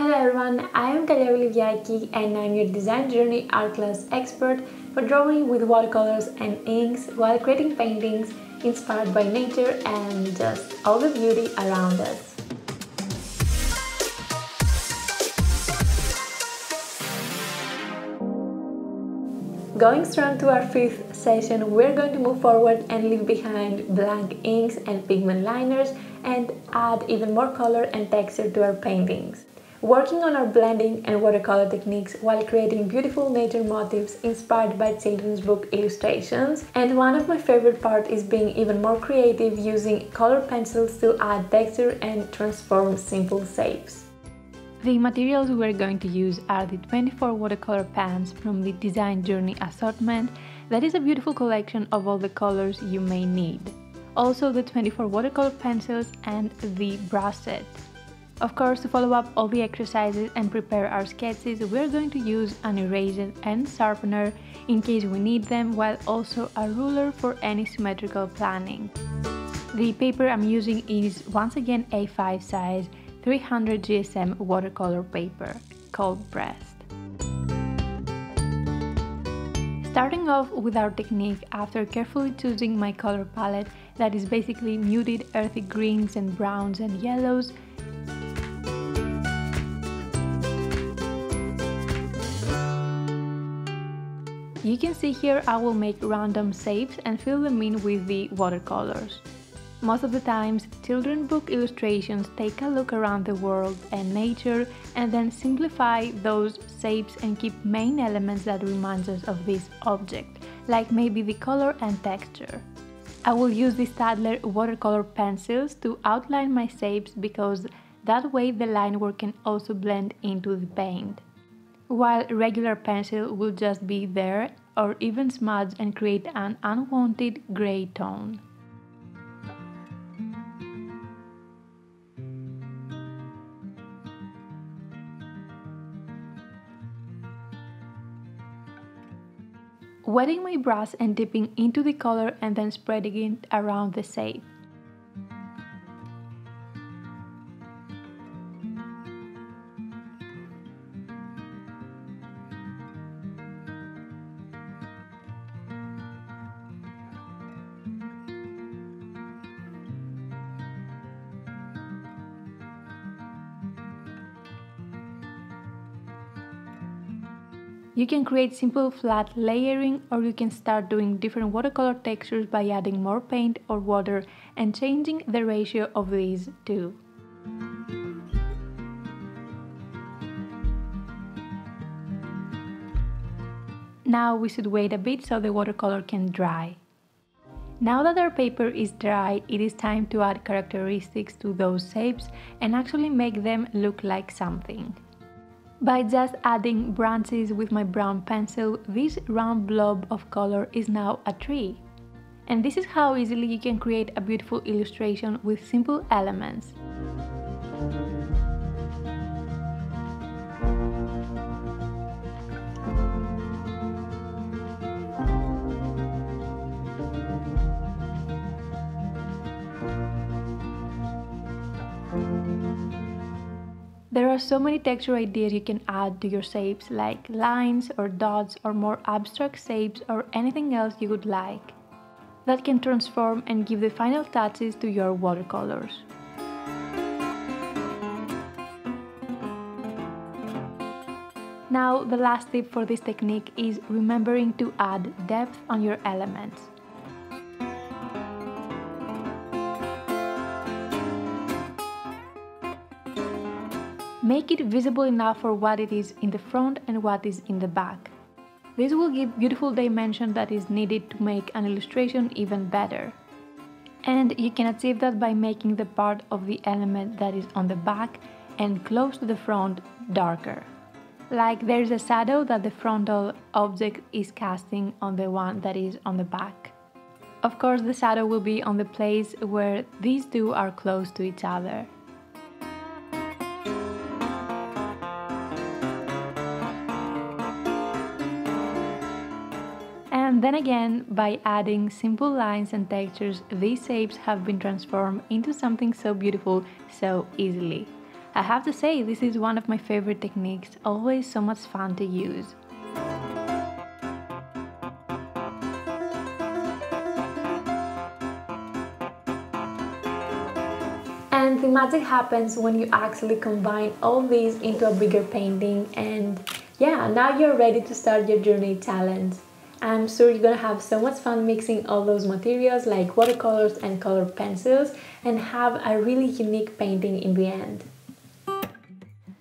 Hello everyone, I am Kalia Oliviaki and I'm your design journey art class expert for drawing with watercolors and inks while creating paintings inspired by nature and just all the beauty around us. Going straight to our fifth session, we're going to move forward and leave behind blank inks and pigment liners and add even more color and texture to our paintings. Working on our blending and watercolor techniques while creating beautiful nature motifs inspired by children's book illustrations. And one of my favorite parts is being even more creative using color pencils to add texture and transform simple shapes. The materials we're going to use are the 24 watercolor pans from the Design Journey assortment that is a beautiful collection of all the colors you may need. Also the 24 watercolor pencils and the brush set. Of course, to follow up all the exercises and prepare our sketches, we're going to use an eraser and sharpener in case we need them, while also a ruler for any symmetrical planning. The paper I'm using is once again A5 size 300 GSM watercolor paper, cold pressed. Starting off with our technique after carefully choosing my color palette that is basically muted earthy greens and browns and yellows, You can see here I will make random shapes and fill them in with the watercolors. Most of the times, children book illustrations take a look around the world and nature and then simplify those shapes and keep main elements that reminds us of this object, like maybe the color and texture. I will use the Staedtler watercolor pencils to outline my shapes because that way the line work can also blend into the paint. While regular pencil will just be there or even smudge and create an unwanted gray tone. wetting my brush and dipping into the color and then spreading it around the shape. You can create simple flat layering or you can start doing different watercolor textures by adding more paint or water and changing the ratio of these two. Now we should wait a bit so the watercolor can dry. Now that our paper is dry, it is time to add characteristics to those shapes and actually make them look like something. By just adding branches with my brown pencil, this round blob of color is now a tree. And this is how easily you can create a beautiful illustration with simple elements. There are so many texture ideas you can add to your shapes like lines or dots or more abstract shapes or anything else you would like that can transform and give the final touches to your watercolors. Now the last tip for this technique is remembering to add depth on your elements. Make it visible enough for what it is in the front and what is in the back. This will give beautiful dimension that is needed to make an illustration even better. And you can achieve that by making the part of the element that is on the back and close to the front darker. Like there is a shadow that the frontal object is casting on the one that is on the back. Of course, the shadow will be on the place where these two are close to each other. And then again, by adding simple lines and textures, these shapes have been transformed into something so beautiful so easily. I have to say, this is one of my favorite techniques, always so much fun to use. And the magic happens when you actually combine all these into a bigger painting and yeah, now you're ready to start your journey challenge. I'm sure you're gonna have so much fun mixing all those materials like watercolors and colored pencils and have a really unique painting in the end.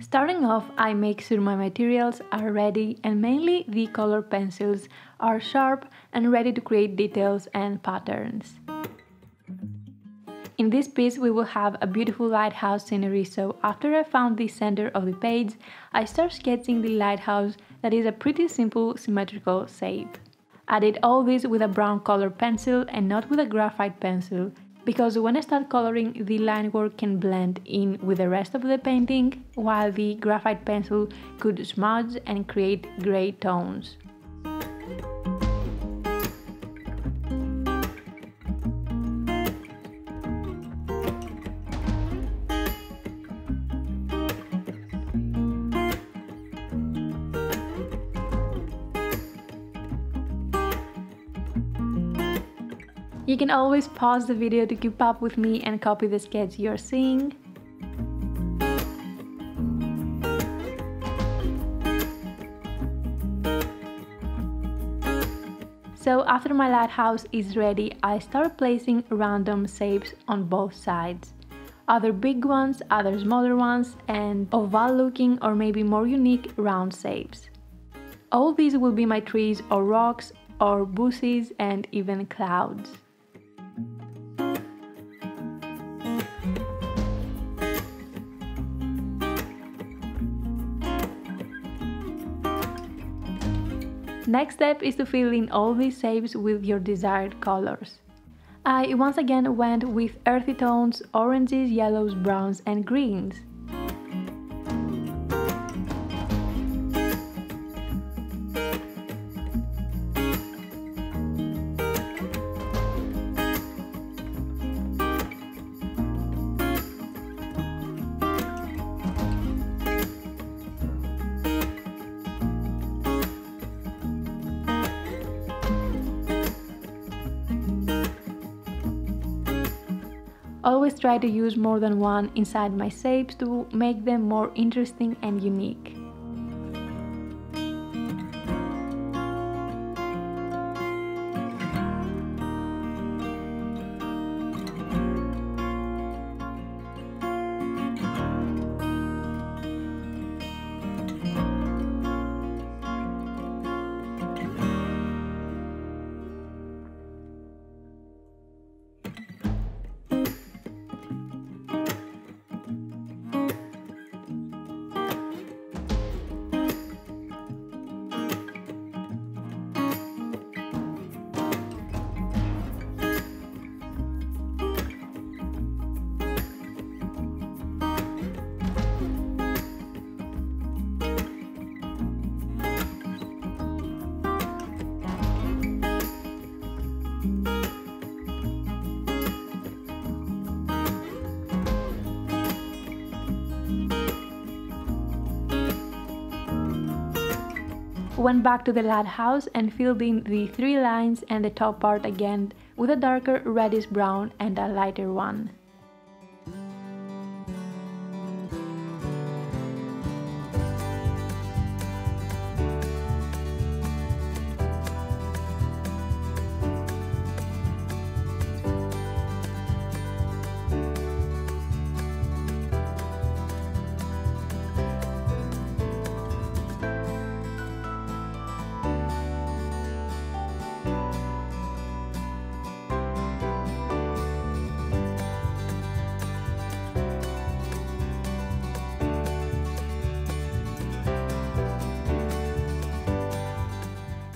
Starting off, I make sure my materials are ready and mainly the colored pencils are sharp and ready to create details and patterns. In this piece we will have a beautiful lighthouse scenery so after I found the center of the page, I start sketching the lighthouse that is a pretty simple symmetrical shape. I did all this with a brown color pencil and not with a graphite pencil because when I start coloring the line work can blend in with the rest of the painting while the graphite pencil could smudge and create gray tones. You can always pause the video to keep up with me and copy the sketch you're seeing. So after my lighthouse is ready, I start placing random shapes on both sides. Other big ones, other smaller ones, and oval looking or maybe more unique round shapes. All these will be my trees or rocks or bushes and even clouds. Next step is to fill in all these shapes with your desired colors. I once again went with earthy tones, oranges, yellows, browns and greens. Always try to use more than one inside my shapes to make them more interesting and unique. Went back to the lighthouse and filled in the three lines and the top part again with a darker reddish brown and a lighter one.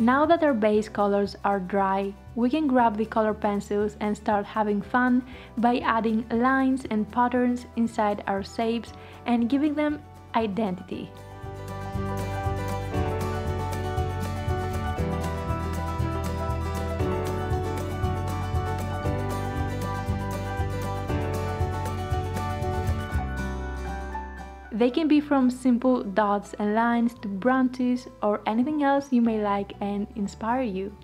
Now that our base colors are dry, we can grab the color pencils and start having fun by adding lines and patterns inside our shapes and giving them identity. They can be from simple dots and lines to branches or anything else you may like and inspire you.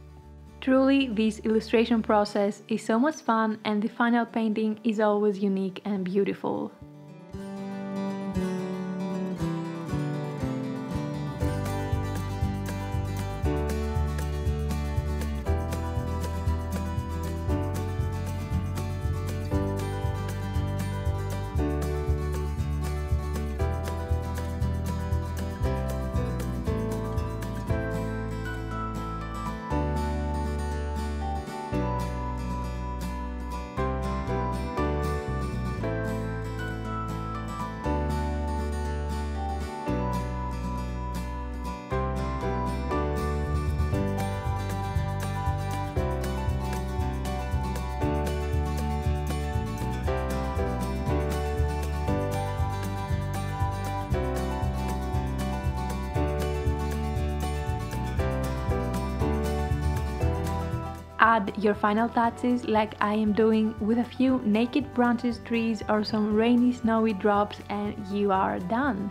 Truly, this illustration process is so much fun and the final painting is always unique and beautiful. Add your final touches like I am doing with a few naked branches, trees or some rainy snowy drops and you are done.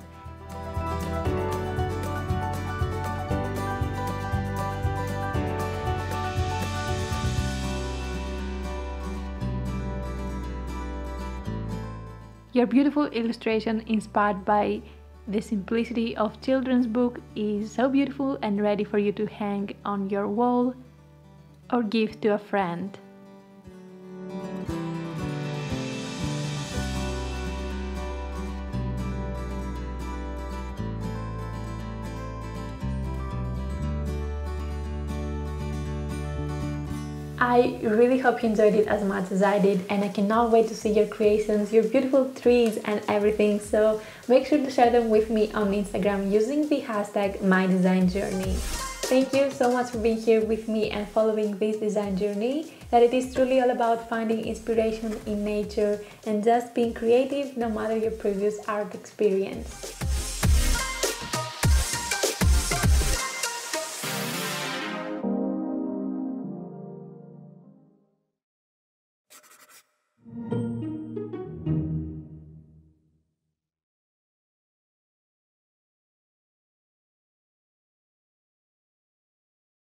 Your beautiful illustration inspired by the simplicity of children's book is so beautiful and ready for you to hang on your wall or give to a friend. I really hope you enjoyed it as much as I did and I cannot wait to see your creations, your beautiful trees and everything so make sure to share them with me on Instagram using the hashtag MyDesignJourney. Thank you so much for being here with me and following this design journey that it is truly all about finding inspiration in nature and just being creative no matter your previous art experience.